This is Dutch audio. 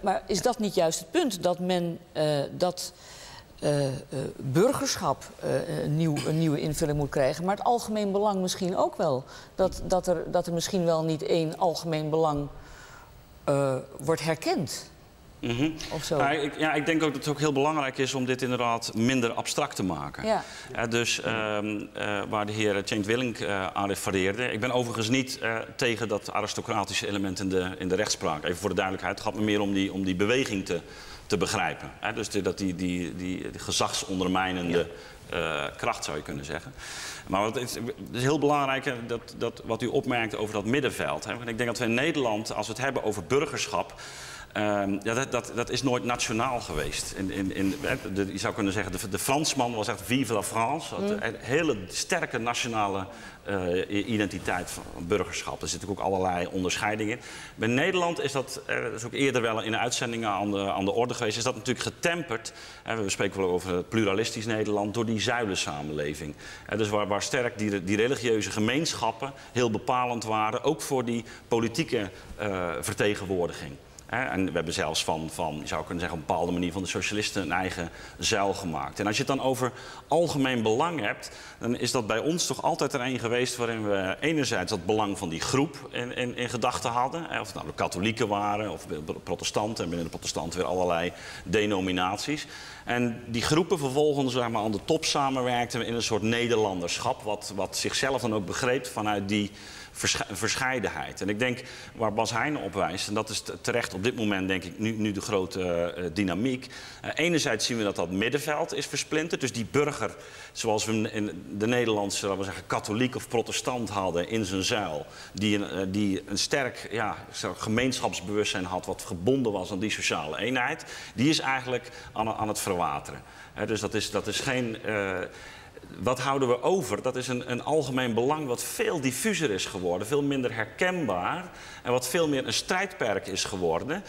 maar is dat niet juist het punt? Dat men uh, dat uh, uh, burgerschap een, nieuw, een, nieuwe invulling moet krijgen. Maar het algemeen belang misschien ook wel. Dat, dat, er, dat er misschien wel niet één algemeen belang wordt herkend. Mm -hmm. ja, ik, ja, ik denk ook dat het ook heel belangrijk is om dit inderdaad minder abstract te maken. Ja. dus uh, uh, waar de heer Cenk Willink uh, aan refereerde. Ik ben overigens niet uh, tegen dat aristocratische element in de, in de rechtspraak. Even voor de duidelijkheid. Het gaat me meer om die, om die beweging te, te begrijpen. Hè? Dus die, dat die, die, die, die gezagsondermijnende ja. kracht zou je kunnen zeggen. Maar wat is, het is heel belangrijk dat, dat, wat u opmerkt over dat middenveld. Hè? Want ik denk dat we in Nederland, als we het hebben over burgerschap. Um, ja, dat, dat, dat, is nooit nationaal geweest. In, in, in, de, je zou kunnen zeggen, de, de Fransman was echt vive la France. Had een hele sterke nationale uh, identiteit van burgerschap. Er zitten ook allerlei onderscheidingen in. Bij Nederland is dat, uh, dat is ook eerder wel in de uitzendingen aan de, aan de orde geweest, is dat natuurlijk getemperd. Uh, we spreken wel over het pluralistisch Nederland, door die zuilensamenleving. dus waar, waar sterk die, die, religieuze gemeenschappen heel bepalend waren, ook voor die politieke vertegenwoordiging. En we hebben zelfs van, van, je zou kunnen zeggen, op een bepaalde manier van de socialisten een eigen zuil gemaakt. En als je het dan over algemeen belang hebt, dan is dat bij ons toch altijd er een geweest waarin we enerzijds dat belang van die groep in, in, gedachten hadden. Of het nou de katholieken waren of protestanten. En binnen de protestanten weer allerlei denominaties. En die groepen vervolgens zeg maar, aan de top samenwerkten in een soort Nederlanderschap. Wat, wat zichzelf dan ook begreep vanuit die verscheidenheid. En ik denk waar Bas Heijnen op wijst, en dat is terecht dit moment denk ik nu, nu de grote uh, dynamiek. Uh, enerzijds zien we dat dat middenveld is versplinterd. Dus die burger, zoals we in de Nederlandse laten we zeggen, katholiek of protestant hadden in zijn zuil. Die een, uh, die een sterk ja, gemeenschapsbewustzijn had wat gebonden was aan die sociale eenheid. Die is eigenlijk aan, aan het verwateren. dus dat is, dat is geen wat houden we over? Dat is een, een, algemeen belang wat veel diffuser is geworden, veel minder herkenbaar en wat veel meer een strijdperk is geworden.